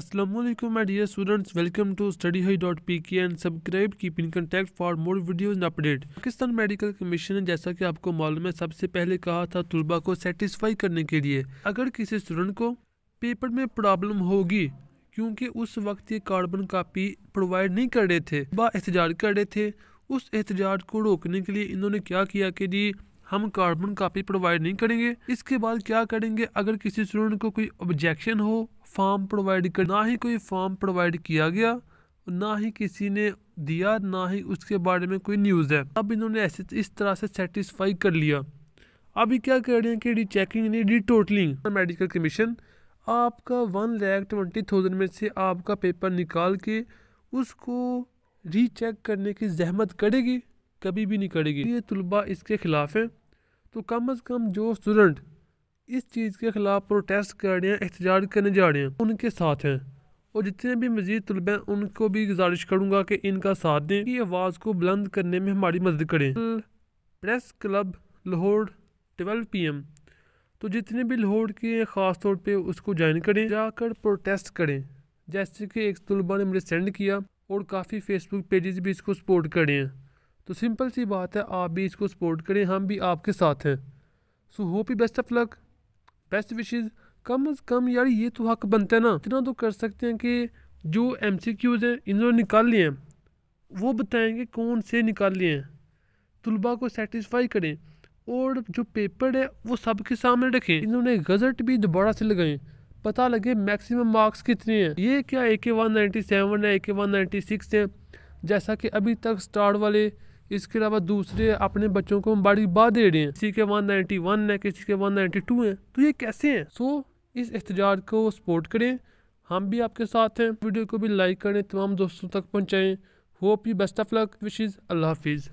السلام علیکم، my dear students. Welcome to studyhigh.pk and subscribe keep in contact for more videos and update Pakistan medical commission نے جیسا کہ آپ کو معلوم ہے، سب سے پہلے کہا تھا طلبہ کو سیٹسفائی کرنے کے لیے۔ اگر کسی اسٹوڈنٹ کو پیپر میں پرابلم ہوگی، کیونکہ اس وقت یہ کاربن کاپی پرووائڈ نہیں کر رہے تھے، با احتجاج کر رہے تھے، اس احتجاج کو روکنے کے لیے انہوں نے کیا کیا کہ جی ہم کاربن کاپی پرووائڈ نہیں کریں گے۔ اس کے بعد کیا کریں گے؟ اگر کسی اسٹوڈنٹ کو کوئی آبجیکشن ہو فارم پرووائڈ کر نہ ہی کوئی فارم پرووائڈ کیا گیا، نہ ہی کسی نے دیا، نہ ہی اس کے بارے میں کوئی نیوز ہے۔ اب انہوں نے ایسے اس طرح سے سیٹسفائی کر لیا۔ ابھی کیا کر رہے ہیں کہ ڈی چیکنگ نہیں ڈی ٹوٹلنگ میڈیکل کمیشن آپ کا ون لیک ٹوینٹی تھاؤزینڈ میں سے آپ کا پیپر نکال کے اس کو ری چیک کرنے کی زحمت کرے گی؟ کبھی بھی نہیں کرے گی۔ یہ طلبہ اس کے خلاف ہیں۔ تو کم از کم جو اسٹوڈنٹ اس چیز کے خلاف پروٹیسٹ کر رہے ہیں، احتجاج کرنے جا رہے ہیں، ان کے ساتھ ہیں۔ اور جتنے بھی مزید طلبہ ہیں، ان کو بھی گزارش کروں گا کہ ان کا ساتھ دیں کہ آواز کو بلند کرنے میں ہماری مدد کریں۔ Press club, Lahore, twelve P M. تو جتنے بھی لاہور کے خاص طور پہ اس کو جوائن کریں، جا کر پروٹیسٹ کریں۔ جیسے کہ ایک طلبہ نے مجھے سینڈ کیا اور کافی فیس بک پیجز بھی اس کو سپورٹ کرے ہیں۔ تو سمپل سی بات ہے، آپ بھی اس کو سپورٹ کریں، ہم بھی آپ کے ساتھ ہیں۔ So hope he best of luck best wishes کم از کم یار، یہ تو حق بنتا ہے نا۔ اتنا تو کر سکتے ہیں کہ جو ایم سی کیوز ہیں، انہوں نے نکال لیے ہیں۔ وہ بتائیں گے کون سے نکال لیے ہیں۔ طلباء کو سیٹسفائی کریں۔ اور جو پیپر ہے، وہ سب کے سامنے رکھیں۔ انہوں نے غزٹ بھی دوبارہ سے لگائیں۔ پتہ لگے میکسیمم مارکس کتنے ہیں۔ یہ کیا اے کے ون نائنٹی سیون ہے اے کے ون نائنٹی سکس ہے۔ جیسا کہ ابھی تک سٹار والے اس کے علاوہ دوسرے اپنے بچوں کو بڑی با دے رہے ہیں۔ کسی کے ون نائنٹی ون کسی کے ون نائنٹی ٹو ہیں۔ تو یہ کیسے ہیں؟ سو اس احتجاج کو سپورٹ کریں۔ ہم بھی آپ کے ساتھ ہیں۔ ویڈیو کو بھی لائک کریں تمام دوستوں تک پہنچائیں۔ Hope you best of luck wishes اللہ حافظ۔